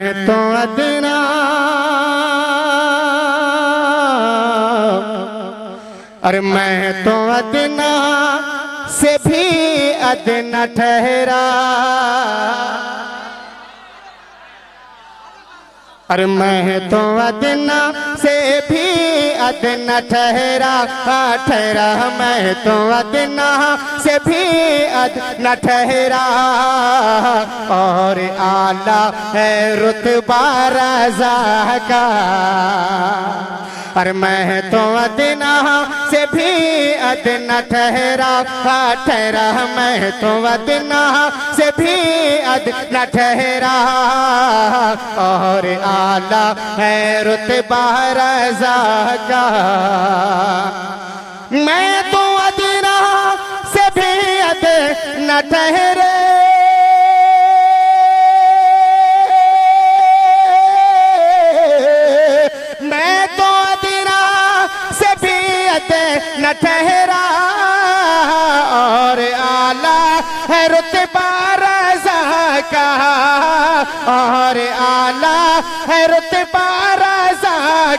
تو ادنا اور میں تو ادنا سے بھی ادنا ٹھہرا اور میں تو ادنا سے بھی ادنا ٹھہرا ٹھہرا میں تو ادنا سے بھی ادنا ٹھہرا اور آلہ ہے رتبہ رضا کا اور میں تو ادنا سے بھی ادنا ٹھہرا ہاں، ٹھہرا، میں تو ادنا سے بھی ادنا ٹھہرا۔ اور آلہ ہے رتبہ رضا کا۔ میں تو ادنا سے بھی ادنا ٹھہرے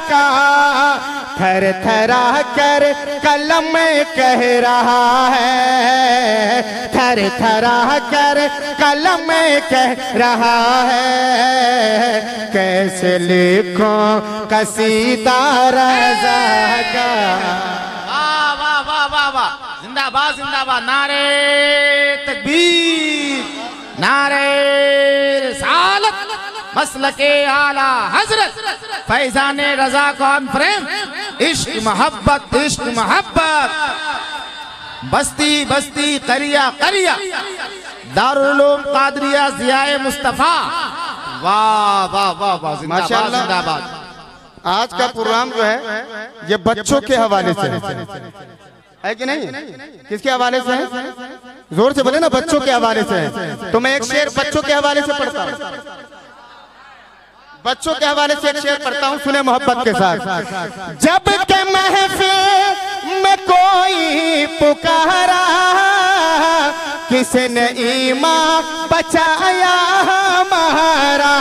کا تھر تھرا کر قلم کہہ رہا ہے۔ تھر تھرا کر قلم کہہ رہا ہے۔ کیسے لکھوں قصیدہ رضا کا۔ واہ واہ واہ واہ واہ۔ زندہ باد زندہ باد۔ نعرے تکبیر، نعرے رسالت۔ مسلک اعلی حضرت فیضان رضا کانفرنس عشق محبت عشق محبت. بستی بستی قریہ قریہ. دارالعلوم قادریہ ضیاء مصطفیٰ. واہ واہ واہ واہ زندہ باد ماشاءاللہ۔ زندہ باد. آج کا پروگرام جو ہے یہ بچوں کے حوالے سے ہے۔ ہے کہ نہیں؟ کس کے حوالے سے ہے؟ زور سے بولے نا بچوں کے حوالے سے ہے۔ تو میں ایک شعر بچوں کے حوالے سے پڑھتا ہوں۔ بچوں کے حوالے سے ایک شعر پڑھتا ہوں، سنیں محبت کے ساتھ۔ جبکہ محفل میں کوئی پکارا کس نے ایمان بچایا ہمارا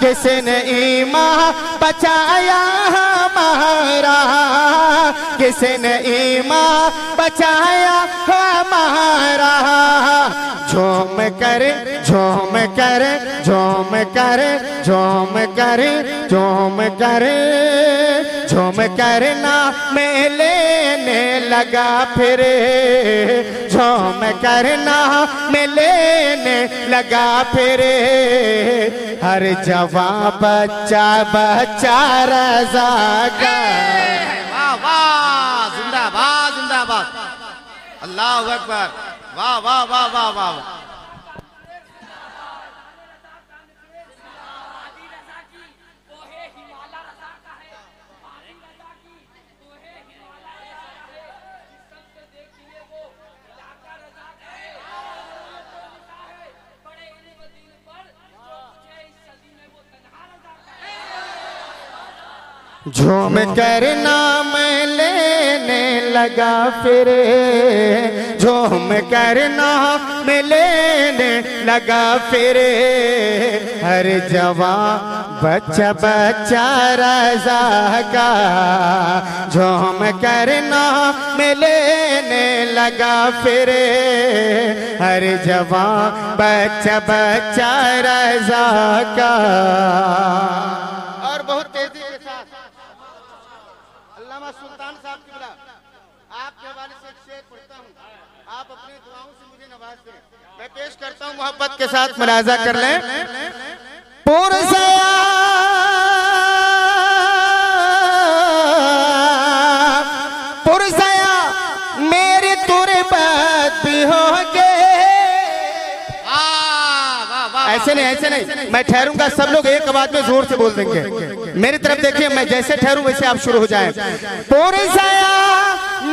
کس نے ایمان بچایا ہمارا کس نے ایمان بچایا ہمارا جھوم کر جھوم کر جھوم کر جھوم کر جھوم کر۔ جھوم کرنا میں لینے لگا پھر۔ جھوم کرنا میں لینے لگا پھر۔ ہر جوان بچہ بچہ رضا کا واہ واہ زندہ باد زندہ باد اللہ اکبر۔ واہ واہ واہ واہ واہ جھوم کرنا۔ لگا پھر جھوم کرنا میں لینے لگا پھر ہر جوان بچہ بچہ رضا کا جھوم کرنا میں لینے لگا پھر ہر جوان بچہ بچہ رضا کا اور بہت تیزی کے ساتھ علامہ سلطان صاحب کی بلا آپ کے حوالے سے ایک شعر پڑھتا ہوں آپ اپنی دعاؤں سے مجھے نواز دیں میں پیش کرتا ہوں محبت کے ساتھ ملاحظہ کر لیں۔ پرزیا پرزیا میری تربت بھی واہ واہ ایسے نہیں ایسے نہیں۔ میں ٹھہروں گا سب لوگ ایک آواز میں زور سے بول دیں گے۔ میری طرف دیکھیں میں جیسے ٹھہروں ویسے آپ شروع ہو جائیں۔ پرزیا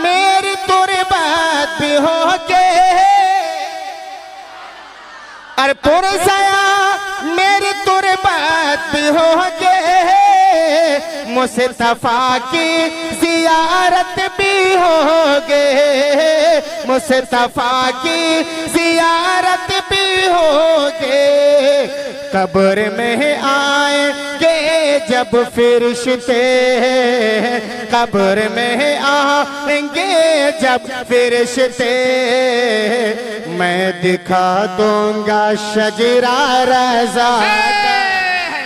میری تربت بھی ہوگے اور سیا میری تربت بھی ہوگے مصطفیٰ کی زیارت بھی ہو ہوگے مصطفیٰ کی زیارت بھی ہوگے۔ قبر میں آئیں گے جب فرشتے قبر میں آئیں گے جب فرشتے میں دکھا دوں گا شجرا رضا۔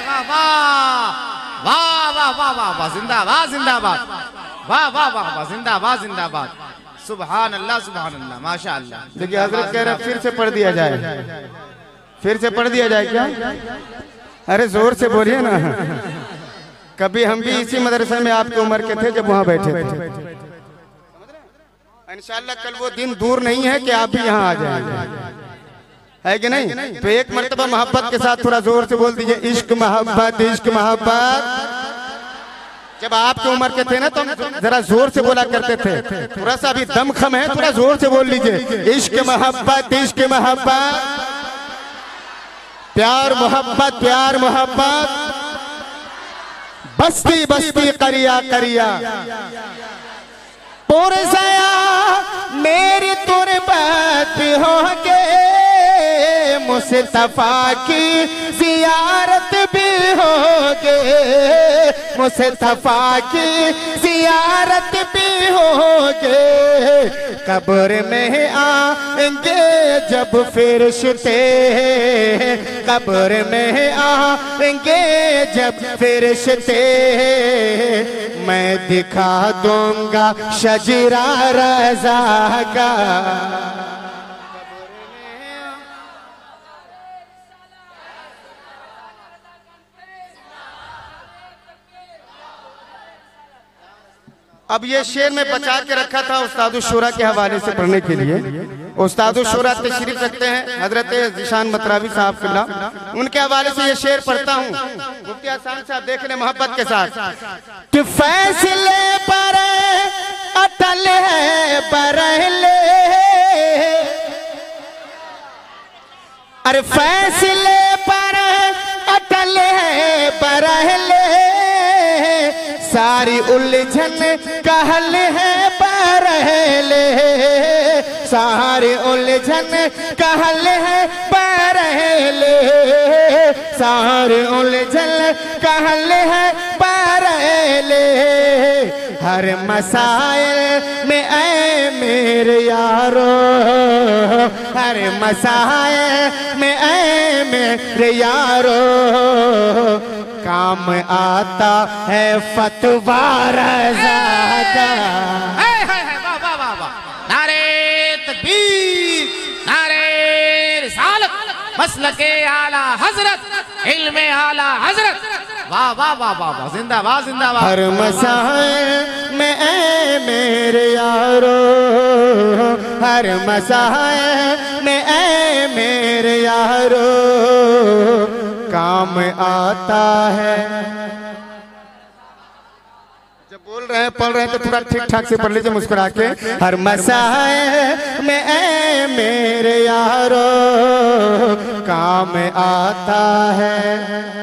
واہ واہ واہ واہ واہ واہ واہ، زندہ باد زندہ باد۔ واہ واہ واہ واہ، زندہ باد زندہ باد۔ سبحان اللہ سبحان اللہ ماشاء اللہ دیکھیے، حضرت کہہ رہے ہیں، پھر سے پڑھ دیا جائے۔ پھر سے پڑھ دیا جائے کیا؟ ارے، زور سے بولیے نا۔ کبھی ہم بھی اسی مدرسے میں آپ کی عمر کے تھے، جب وہاں بیٹھے تھے۔ انشاءاللہ، کل وہ دن دور نہیں ہے کہ آپ بھی یہاں آ جائیں۔ ہے کہ نہیں؟ تو ایک مرتبہ محبت کے ساتھ تھوڑا زور سے بول دیجیے، عشق محبت عشق محبت۔ جب آپ کی عمر کے تھے نا تو ذرا زور سے بولا کرتے تھے۔ تھوڑا سا ابھی دم خم ہے، تھوڑا زور سے بول لیجیے۔ عشق محبت عشق محبت۔ پیار محبت پیار محبت۔ بستی بستی کریا کریا پورے سیا، میری تربت ہو گے مصطفیٰ کی زیارت بھی ہوگے مصطفیٰ کی زیارت بھی ہوگے قبر میں آئیں گے جب فرشتے قبر میں آئیں گے جب فرشتے میں دکھا دوں گا شجرا رضا کا۔ اب یہ شعر میں بچا کے رکھا تھا استاد الشورا کے حوالے سے پڑھنے کے لیے۔ استاد الشورا تشریف رکھتے ہیں حضرت ذیشان مطراوی صاحب اللہ ان کے حوالے سے یہ شعر پڑھتا ہوں۔ مفتی حسان صاحب دیکھ لیں محبت کے ساتھ۔ کہ فیصلے پر اٹل ہے برہلے۔ ارے فیصلے ساری الجھن کہل ہے برہلے ساری الجھن کہل ہے برہلے ساری الجھن کہل ہے برہلے ہر مسائل میں اے میرے یارو، ہر مسائل میں اے میرے یارو۔ کام آتا ہے فتوہ رضا واہ واہ واہ واہ۔ نعرے تکبیر نعرے رسالت۔ مسلک اعلی حضرت علم اعلی حضرت۔ واہ واہ واہ واہ واہ زندہ باد زندہ باد ہر مسائل میں اے میرے یارو۔ ہر مسائل میں اے میرے یارو۔ کام آتا ہے۔ جب بول رہے ہیں، پڑھ رہے ہیں تو تھوڑا ٹھیک ٹھاک سے پڑھ لیجیے، مسکرا کے۔ ہر مسائے میں اے میرے یارو، کام آتا ہے۔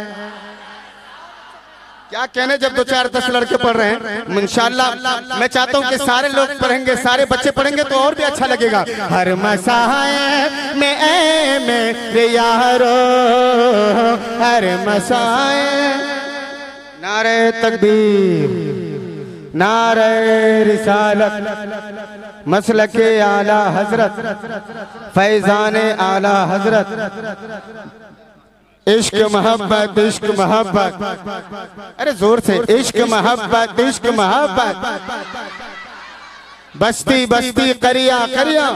کیا کہنے جب دو چار دس لڑکے پڑھ رہے ہیں؟ انشاءاللہ، میں چاہتا ہوں کہ سارے لوگ پڑھیں گے، سارے بچے پڑھیں گے تو اور بھی اچھا لگے گا۔ ہر مسائل میں اے میرے یارو، ہر مسائل نعرہ تکبیر، نعرہ رسالت، مسلک اعلی حضرت، فیضان اعلی حضرت۔ عشق محبت عشق محبت. ارے زور سے عشق محبت عشق محبت بستی بستی کریا کریا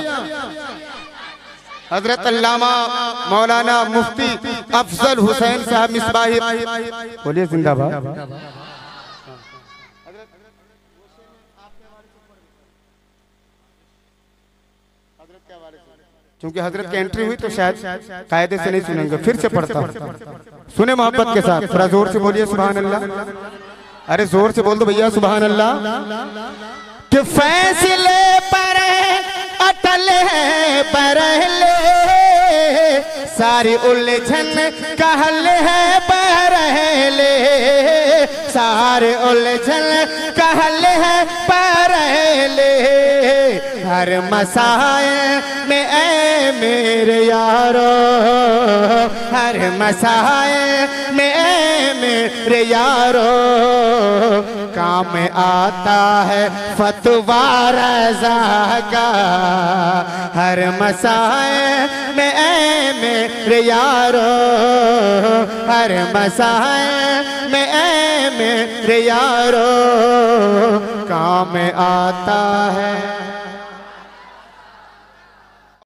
حضرت علامہ مولانا مفتی افضل حسین صاحب مصباحی بولیے زندہ باد. چونکہ حضرت کی انٹری ہوئی تو شاید قائدے سے نہیں سنیں گے پھر سے پڑھتا ہوں۔ سنیں محبت کے ساتھ تھوڑا زور سے بولیے سبحان اللہ۔ ارے زور سے بول دو بھیا سبحان اللہ۔ کہ فیصلے پر اٹل ہے برہلے۔ ساری الجھن کہل ہے برہلے۔ سارے الجھن کہل ہے برہلے۔ ہر مسائل اے میرے یارو، ہر مسائل میں میرے یارو، کام آتا ہے فتوہ رضا کا۔ ہر مسائل میں میرے یارو، ہر مسائل میں میرے یارو، کام آتا ہے۔